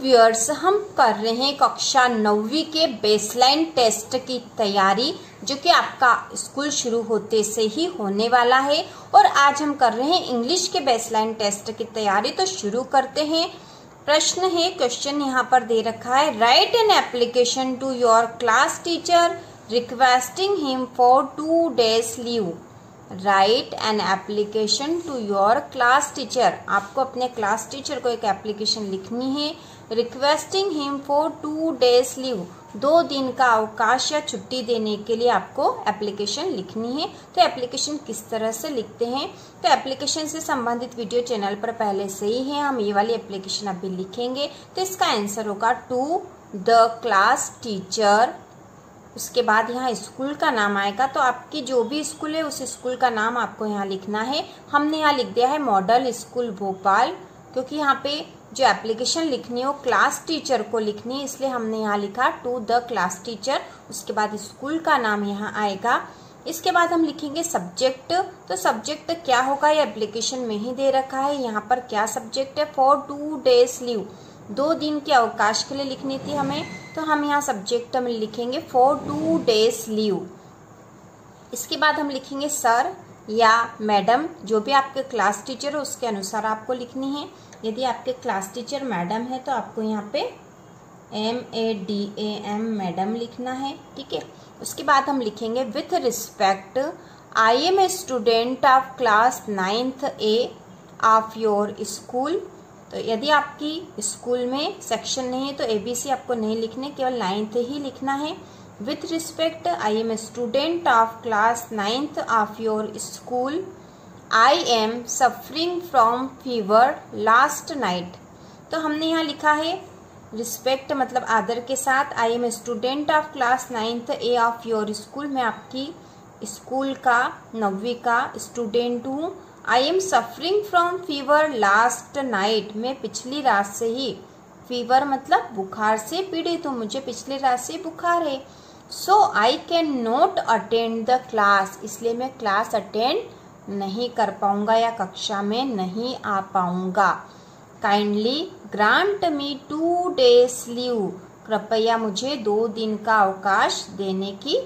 Viewers हम कर रहे हैं कक्षा नौवीं के बेसलाइन टेस्ट की तैयारी, जो कि आपका स्कूल शुरू होते से ही होने वाला है। और आज हम कर रहे हैं इंग्लिश के बेसलाइन टेस्ट की तैयारी तो शुरू करते हैं। प्रश्न है क्वेश्चन यहाँ पर दे रखा है write an application to your class teacher requesting him for two days leave write an application to your class teacher आपको अपने क्लास टीचर को एक एप्लीकेशन लिखनी है। Requesting him for two days leave दो दिन का अवकाश या छुट्टी देने के लिए आपको एप्लीकेशन लिखनी है। तो एप्लीकेशन किस तरह से लिखते हैं? तो एप्लीकेशन से संबंधित वीडियो चैनल पर पहले से ही है। हम ये वाली एप्लीकेशन अभी लिखेंगे। तो इसका आंसर होगा टू द क्लास टीचर उसके बाद यहाँ स्कूल का नाम आएगा। तो आपकी जो भी स्कूल है, उस स्कूल का नाम आपको यहाँ लिखना है। हमने यहाँ लिख दिया है मॉडल स्कूल भोपाल, क्योंकि यहाँ पे जो एप्लीकेशन लिखनी है क्लास टीचर को लिखनी है, इसलिए हमने यहाँ लिखा टू द क्लास टीचर उसके बाद स्कूल का नाम यहाँ आएगा। इसके बाद हम लिखेंगे सब्जेक्ट तो सब्जेक्ट क्या होगा? ये एप्लीकेशन में ही दे रखा है। यहाँ पर क्या सब्जेक्ट है? फॉर टू डेज़ लीव दो दिन के अवकाश के लिए लिखनी थी हमें। तो हम यहाँ सब्जेक्ट में लिखेंगे फॉर टू डेज़ लीव इसके बाद हम लिखेंगे सर या मैडम, जो भी आपके क्लास टीचर हो, उसके अनुसार आपको लिखनी है। यदि आपके क्लास टीचर मैडम है तो आपको यहाँ पे M A D A M madam लिखना है, ठीक है? उसके बाद हम लिखेंगे with respect I am a student of class ninth A of your school तो यदि आपकी स्कूल में सेक्शन नहीं है तो ए बी सी आपको नहीं लिखने, केवल नाइन्थ ही लिखना है। With respect I am a student of class ninth of your school I am suffering from fever last night तो हमने यहाँ लिखा है रिस्पेक्ट मतलब आदर के साथ I am student of class ninth A of your school मैं आपकी स्कूल का, नौवीं का स्टूडेंट हूँ. I am suffering from fever last night मैं पिछली रात से ही फीवर मतलब बुखार से पीड़ित हूँ. मुझे पिछली रात से बुखार है। So I can not attend the class इसलिए मैं क्लास अटेंड नहीं कर पाऊँगा या कक्षा में नहीं आ पाऊँगा। Kindly grant me two days leave कृपया मुझे दो दिन का अवकाश देने की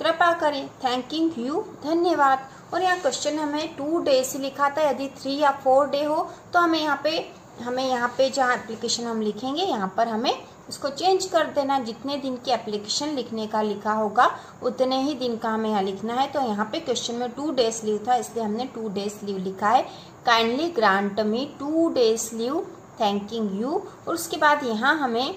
कृपा करें। थैंकिंग यू धन्यवाद। और यहाँ क्वेश्चन हमें टू डे से लिखा था। यदि थ्री या फोर डे हो तो हमें यहाँ पे, हमें यहाँ पे जहाँ एप्लीकेशन हम लिखेंगे, यहाँ पर हमें इसको चेंज कर देना। जितने दिन की एप्लीकेशन लिखने का लिखा होगा, उतने ही दिन का हमें यहाँ लिखना है। तो यहाँ पे क्वेश्चन में टू डेज़ लीव था, इसलिए हमने टू डेज़ लीव लिखा है। Kindly grant me two days leave thanking you और उसके बाद यहाँ हमें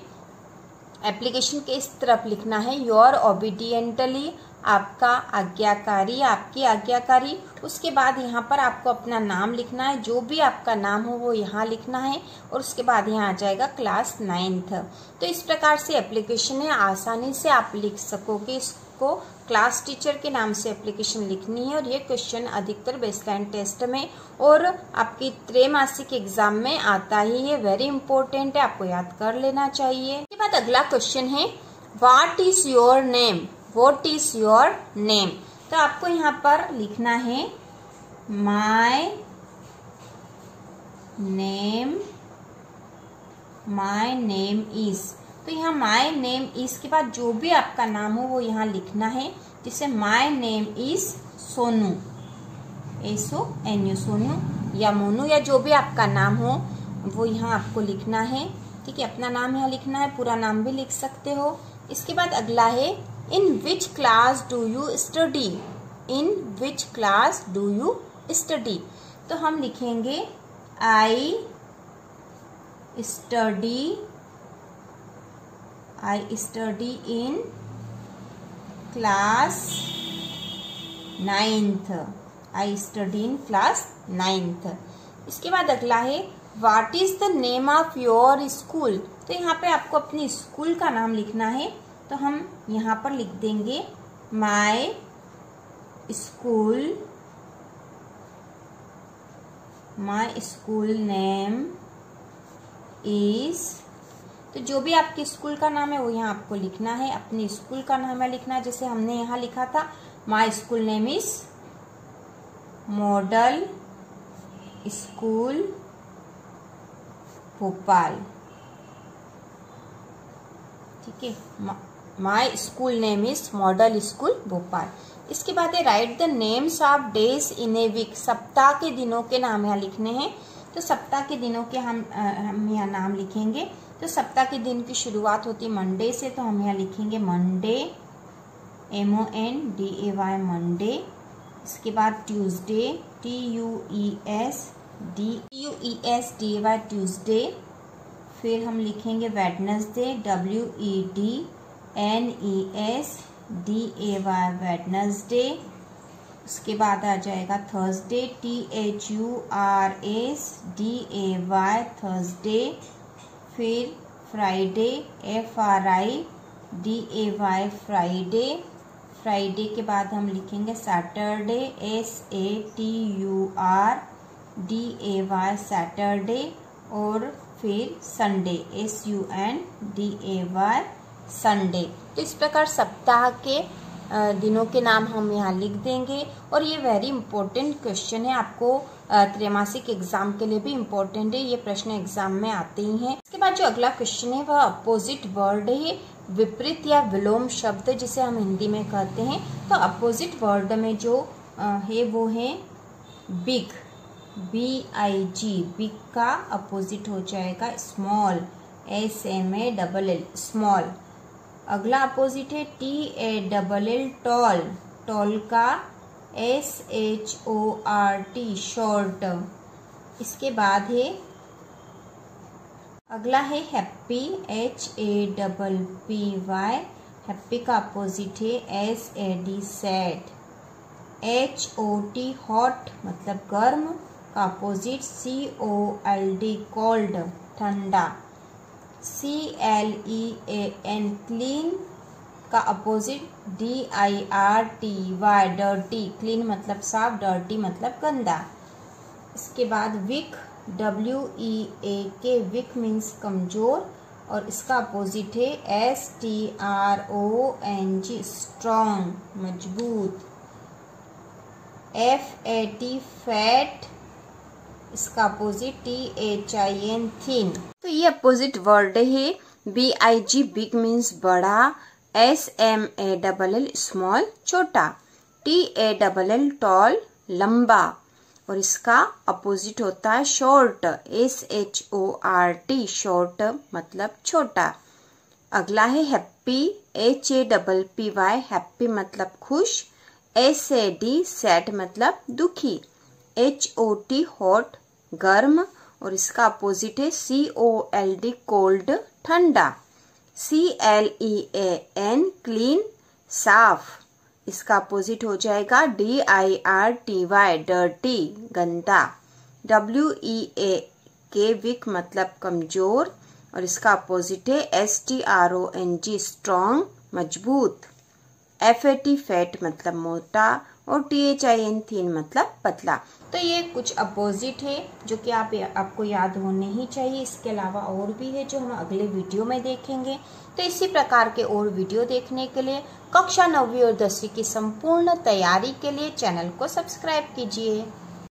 एप्लीकेशन के इस तरफ़ लिखना है योर ओबीडियंटली आपका आज्ञाकारी, आपकी आज्ञाकारी। उसके बाद यहाँ पर आपको अपना नाम लिखना है, जो भी आपका नाम हो वो यहाँ लिखना है, और उसके बाद यहाँ आ जाएगा क्लास नाइन्थ। तो इस प्रकार से एप्लीकेशन है, आसानी से आप लिख सकोगे इसको। क्लास टीचर के नाम से एप्लीकेशन लिखनी है, और ये क्वेश्चन अधिकतर बेसलाइन टेस्ट में और आपकी त्रैमासिक एग्ज़ाम में आता ही है। वेरी इंपॉर्टेंट है, आपको याद कर लेना चाहिए। बाद अगला क्वेश्चन है what is your name what is your name तो आपको यहाँ पर लिखना है my name my name is तो यहाँ माई नेम इज़ के बाद जो भी आपका नाम हो, वो यहाँ लिखना है, जिसे माई नेम इज़ सोनू एसो एन यू सोनू या मोनू या जो भी आपका नाम हो, वो यहाँ आपको लिखना है। ठीक है अपना नाम यहाँ लिखना है, पूरा नाम भी लिख सकते हो। इसके बाद अगला है in which class do you study in which class do you study तो हम लिखेंगे I study I study in class ninth I study in class ninth इसके बाद अगला है what is the name of your school तो यहाँ पे आपको अपनी स्कूल का नाम लिखना है। तो हम यहाँ पर लिख देंगे my school my school name is तो जो भी आपके स्कूल का नाम है, वो यहाँ आपको लिखना है। अपने स्कूल का नाम है लिखना है जैसे हमने यहाँ लिखा था। My school name is model school Bhopal. ठीक है my school name is model school Bhopal. इसके बाद है write the names of days in a week सप्ताह के दिनों के नाम यहाँ लिखने हैं। तो सप्ताह के दिनों के हम आ, हम यहाँ नाम लिखेंगे। तो सप्ताह के दिन की शुरुआत होती मंडे से तो हम यहाँ लिखेंगे Monday M O N D A Y Monday इसके बाद Tuesday T U E S D U E S D Y Tuesday फिर हम लिखेंगे Wednesday W E D N E S D A Y Wednesday उसके बाद आ जाएगा Thursday T H U R S D A Y Thursday फिर Friday F R I D A Y Friday Friday के बाद हम लिखेंगे Saturday S A T U R D A Y Saturday और फिर Sunday S U N D A Y Sunday तो इस प्रकार सप्ताह के दिनों के नाम हम यहाँ लिख देंगे और ये वेरी इंपॉर्टेंट क्वेश्चन है। आपको त्रैमासिक एग्ज़ाम के लिए भी इम्पोर्टेंट है। ये प्रश्न एग्ज़ाम में आते ही हैं। इसके बाद जो अगला क्वेश्चन है, वह अपोजिट वर्ड है। विपरीत या विलोम शब्द जिसे हम हिंदी में कहते हैं। तो अपोजिट वर्ड में जो है वो है big B I G big का अपोजिट हो जाएगा small S M A double L small अगला अपोजिट है T A double L tall tall का S H O R T short इसके बाद है, अगला है happy H A double P Y happy का अपोजिट है S A D sad H O T hot मतलब गर्म. Opposite C O L D cold ठंडा C L E A N clean का opposite D I R T Y dirty clean मतलब साफ़ dirty मतलब गंदा. इसके बाद Wick W E A K Wick means कमज़ोर. और इसका अपोजिट है S T R O N G strong मज़बूत. एफ़ ए टी फैट इसका opposite T H I N thin तो ये अपोजिट वर्ड है। B I G big means बड़ा S M A double L small छोटा। T A double L tall लंबा। और इसका अपोजिट होता है short S H O R T short मतलब छोटा। अगला है happy H A double P Y happy मतलब खुश। एस ए डी सैड मतलब दुखी। एच ओ टी हॉट गर्म, और इसका अपोजिट है C O L D cold ठंडा। C L E A N clean साफ़। इसका अपोजिट हो जाएगा D I R T Y dirty गंदा। W E A K weak मतलब कमज़ोर। और इसका अपोजिट है S T R O N G strong मज़बूत। एफ़ ए टी फैट मतलब मोटा। और T H I N thin मतलब पतला। तो ये कुछ अपोजिट है, जो कि आप आपको याद होने ही चाहिए। इसके अलावा और भी है, जो हम अगले वीडियो में देखेंगे। तो इसी प्रकार के और वीडियो देखने के लिए, कक्षा नौवीं और दसवीं की संपूर्ण तैयारी के लिए चैनल को सब्सक्राइब कीजिए।